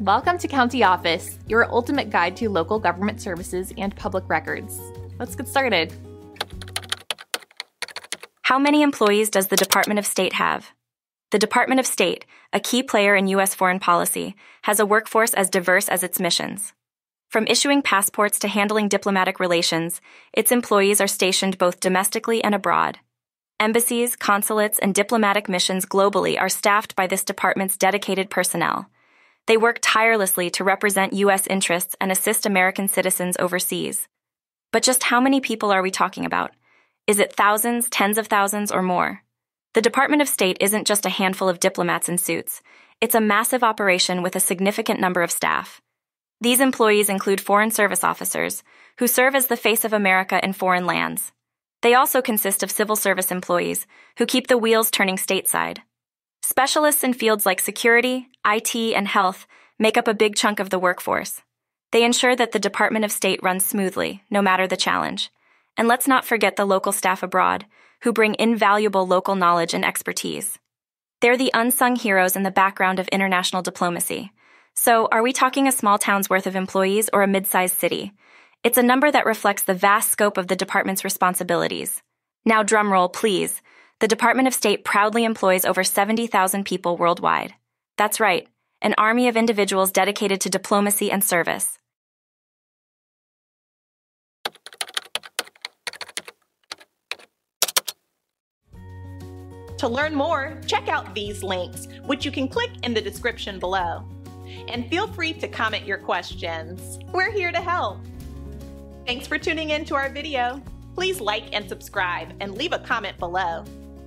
Welcome to County Office, your ultimate guide to local government services and public records. Let's get started. How many employees does the Department of State have? The Department of State, a key player in U.S. foreign policy, has a workforce as diverse as its missions. From issuing passports to handling diplomatic relations, its employees are stationed both domestically and abroad. Embassies, consulates, and diplomatic missions globally are staffed by this department's dedicated personnel. They work tirelessly to represent U.S. interests and assist American citizens overseas. But just how many people are we talking about? Is it thousands, tens of thousands, or more? The Department of State isn't just a handful of diplomats in suits. It's a massive operation with a significant number of staff. These employees include Foreign Service officers, who serve as the face of America in foreign lands. They also consist of civil service employees, who keep the wheels turning stateside. Specialists in fields like security, IT, and health make up a big chunk of the workforce. They ensure that the Department of State runs smoothly, no matter the challenge. And let's not forget the local staff abroad, who bring invaluable local knowledge and expertise. They're the unsung heroes in the background of international diplomacy so, are we talking a small town's worth of employees or a mid sized city? It's a number that reflects the vast scope of the department's responsibilities. Now, drumroll, please. The Department of State proudly employs over 70,000 people worldwide. That's right, an army of individuals dedicated to diplomacy and service. To learn more, check out these links, which you can click in the description below and feel free to comment your questions. We're here to help. Thanks for tuning in to our video. Please like and subscribe and leave a comment below.